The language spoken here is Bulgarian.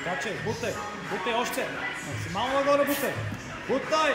Скачай, бутай, бутай още. Максимално е нагоре бутай. Бутай!